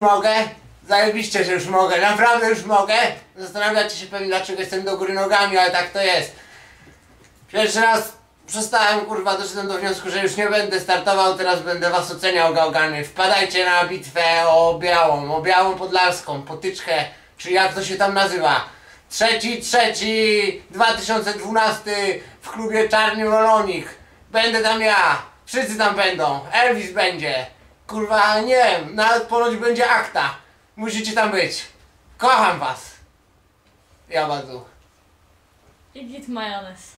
Mogę? Zajebiście, że już mogę, naprawdę już mogę. Zastanawiacie się pewnie dlaczego jestem do góry nogami, ale tak to jest. Pierwszy raz przestałem, kurwa, doszedłem do wniosku, że już nie będę startował, teraz będę was oceniał gałgany. Wpadajcie na bitwę o Białą, o Białą Podlaską, potyczkę, czy jak to się tam nazywa. Trzeci, trzeci, 2012 w klubie Czarny Molonik. Będę tam ja, wszyscy tam będą, Elvis będzie. Kurwa, nie wiem, nawet ponoć będzie akta. Musicie tam być. Kocham was. Ja bardzo. I git majonez.